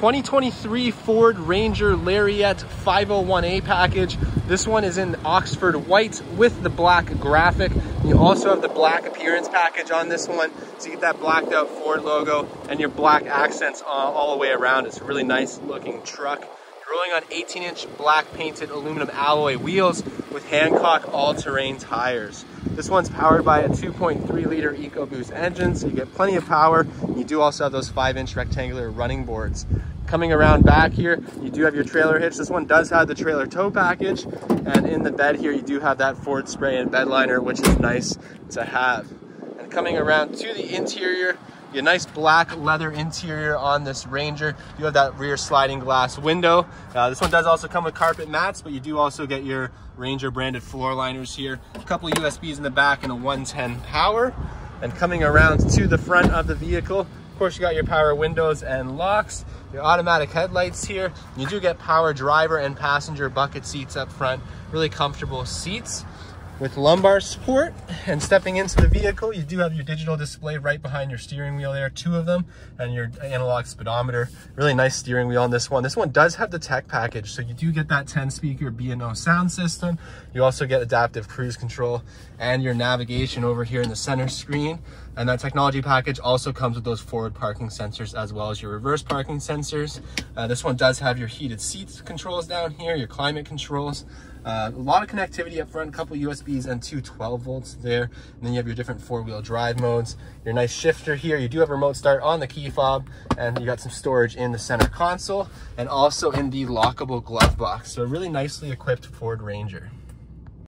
2023 Ford Ranger Lariat 501A package. This one is in Oxford white with the black graphic. You also have the black appearance package on this one. So you get that blacked out Ford logo and your black accents all, the way around. It's a really nice looking truck. You're rolling on 18 inch black painted aluminum alloy wheels with Hankook all-terrain tires. This one's powered by a 2.3 liter EcoBoost engine, so you get plenty of power. You do also have those five inch rectangular running boards. Coming around back here, you do have your trailer hitch. This one does have the trailer tow package. And in the bed here, you do have that Ford spray-in bed liner, which is nice to have. And coming around to the interior, you a nice black leather interior on this Ranger. You have that rear sliding glass window. Uh, this one does also come with carpet mats, but you do also get your Ranger branded floor liners here. A couple USBs in the back and a 110 power. And coming around to the front of the vehicle, course you got your power windows and locks, your automatic headlights here. You do get power driver and passenger bucket seats up front. Really comfortable seats with lumbar support and stepping into the vehicle you do have your digital display right behind your steering wheel there two of them and your analog speedometer. Really nice steering wheel on this one. This one does have the tech package so you do get that 10 speaker B&O sound system. You also get adaptive cruise control and your navigation over here in the center screen. And that technology package also comes with those forward parking sensors as well as your reverse parking sensors. Uh, this one does have your heated seats controls down here your climate controls uh, a lot of connectivity up front, a couple USBs and two 12 volts there. And then you have your different four wheel drive modes, your nice shifter here. You do have remote start on the key fob and you got some storage in the center console and also in the lockable glove box. So really nicely equipped Ford Ranger.